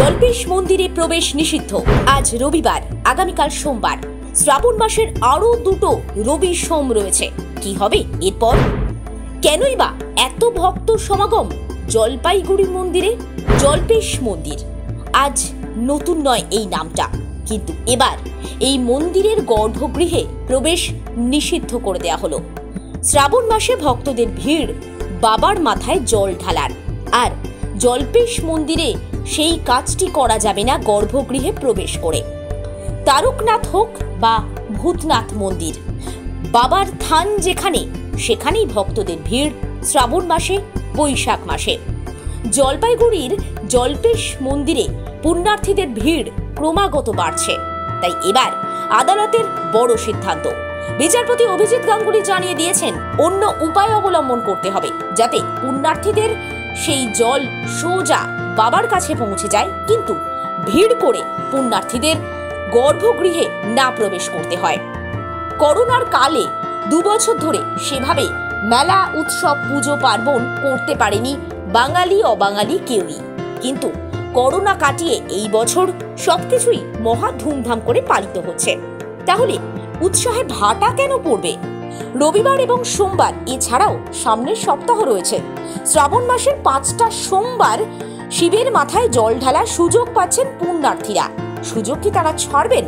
জল্পেশ মন্দিরে প্রবেশ নিষিদ্ধ। আজ রবিবার, আগামীকাল সোমবার। শ্রাবণ মাসের আরও দুটো রবি সোম রয়েছে। কি হবে এরপর? কেনই বা এত ভক্ত সমাগম জলপাইগুড়ি মন্দিরে, জল্পেশ মন্দির? আজ নতুন নয় এই নামটা। কিন্তু এবার এই মন্দিরের গর্ভগৃহে প্রবেশ নিষিদ্ধ করে দেয়া হলো। শ্রাবণ মাসে ভক্তদের ভিড় বাবার মাথায় জল ঢালার। আর জল্পেশ মন্দিরে সেই কাজটি করা যাবে না গর্ভগৃহে প্রবেশ করে। তারকনাথ হোক বা ভূতনাথ মন্দির, বাবার থান যেখানে, সেখানেই ভক্তদের ভিড় শ্রাবণ মাসে, বৈশাখ মাসে। জলপাইগুড়ির জল্পেশ মন্দিরে পুণ্যার্থীদের ভিড় ক্রমাগত বাড়ছে। তাই এবার আদালতের বড় সিদ্ধান্ত। বিচারপতি অভিজিৎ গাঙ্গুলি জানিয়ে দিয়েছেন, অন্য উপায় অবলম্বন করতে হবে, যাতে পুণ্যার্থীদের সেই জল সোজা বাবার কাছে পৌঁছে যায়, কিন্তু ভিড় করে পুণ্যার্থীদের গর্ভগৃহে না প্রবেশ করতে হয়। করোনার কালে দু বছর ধরে সেভাবে মেলা, উৎসব, পুজো, পার্বণ করতে পারেনি বাঙালি, অবাঙালি কেউই। কিন্তু করোনা কাটিয়ে এই বছর সবকিছুই মহা ধুমধাম করে পালিত হচ্ছে। তাহলে উৎসাহে ভাটা কেন পড়বে? রবিবার এবং সোমবার এছাড়াও সামনের সপ্তাহ রয়েছে। শ্রাবণ মাসের পাঁচটা সোমবার শিবের মাথায় জল ঢালার সুযোগ পাচ্ছেন পুণ্যার্থীরা। সুযোগ কি তারা ছাড়বেন?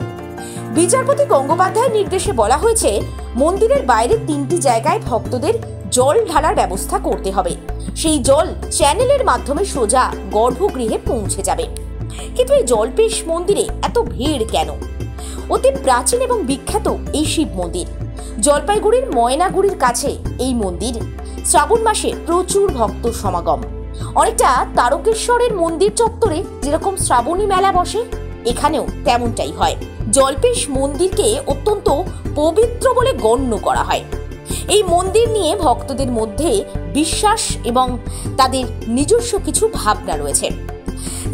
বিচারপতি গঙ্গোপাধ্যায়ের নির্দেশে বলা হয়েছে, মন্দিরের বাইরে তিনটি জায়গায় ভক্তদের জল ঢালার ব্যবস্থা করতে হবে। সেই জল চ্যানেলের মাধ্যমে সোজা গর্ভগৃহে পৌঁছে যাবে। কিন্তু এই জলপেশ মন্দিরে এত ভিড় কেন? অতি প্রাচীন এবং বিখ্যাত এই শিব মন্দির। জলপাইগুড়ির ময়নাগুড়ির কাছে এই মন্দির। শ্রাবণ মাসে প্রচুর ভক্ত সমাগম। অনেকটা তারকেশ্বরের মন্দির চত্বরে যেরকম শ্রাবণী মেলা বসে, এখানেও তেমনটাই হয়। জল্পেশ মন্দিরকে অত্যন্ত পবিত্র বলে গণ্য করা হয়। এই মন্দির নিয়ে ভক্তদের মধ্যে বিশ্বাস এবং তাদের নিজস্ব কিছু ভাবনা রয়েছে।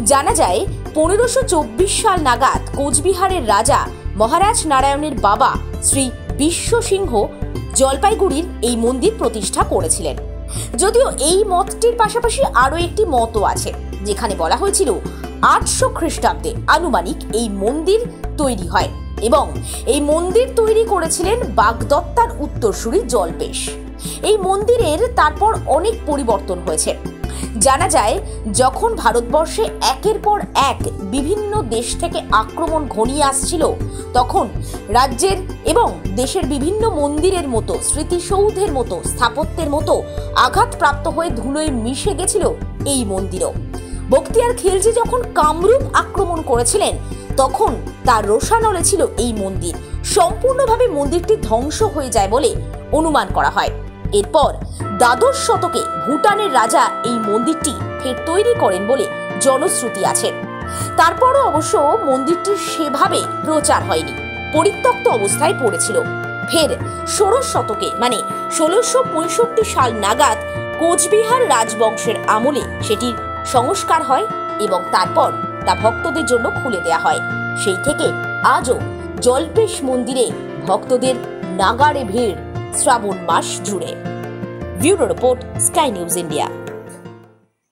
জানা যায়, পনেরোশো চব্বিশ সাল নাগাদ কোচবিহারের রাজা মহারাজ নারায়ণের বাবা শ্রী বিশ্ব সিংহ জলপাইগুড়ির এই মন্দির প্রতিষ্ঠা করেছিলেন। যদিও এই মতটির পাশাপাশি আরও একটি মতও আছে, যেখানে বলা হয়েছিল আটশো খ্রিস্টাব্দে আনুমানিক এই মন্দির তৈরি হয় এবং এই মন্দির তৈরি করেছিলেন বাগদত্তার উত্তরসূরি জলপেশ। এই মন্দিরের তারপর অনেক পরিবর্তন হয়েছে। জানা যায়, যখন ভারতবর্ষে একের পর এক বিভিন্ন দেশ থেকে আক্রমণ ঘনিয়ে আসছিল, তখন রাজ্যের এবং দেশের বিভিন্ন মন্দিরের মতো, স্মৃতিসৌধের মতো, স্থাপত্যের মতো আঘাতপ্রাপ্ত হয়ে ধুলোয় মিশে গেছিল এই মন্দিরও। বক্তিয়ার খিলজি যখন কামরূপ আক্রমণ করেছিলেন, তখন তার রোষানলে ছিল এই মন্দির। সম্পূর্ণভাবে মন্দিরটি ধ্বংস হয়ে যায় বলে অনুমান করা হয়। এরপর দ্বাদশ শতকে ভুটানের রাজা এই মন্দিরটি ফের তৈরি করেন বলে জনশ্রুতি আছে। তারপরও অবশ্য মন্দিরটি সেভাবে প্রচার হয়নি, পরিত্যক্ত অবস্থায় পড়েছিল। ফের ষোড়শ শতকে মানে ষোলোশো পঁয়ষট্টি সাল নাগাদ কোচবিহার রাজবংশের আমলে সেটির সংস্কার হয় এবং তারপর তা ভক্তদের জন্য খুলে দেয়া হয়। সেই থেকে আজও জলপেশ মন্দিরে ভক্তদের নাগাড়ে ভিড় শ্রাবণ মাস জুড়ে। Bureau report Sky News India.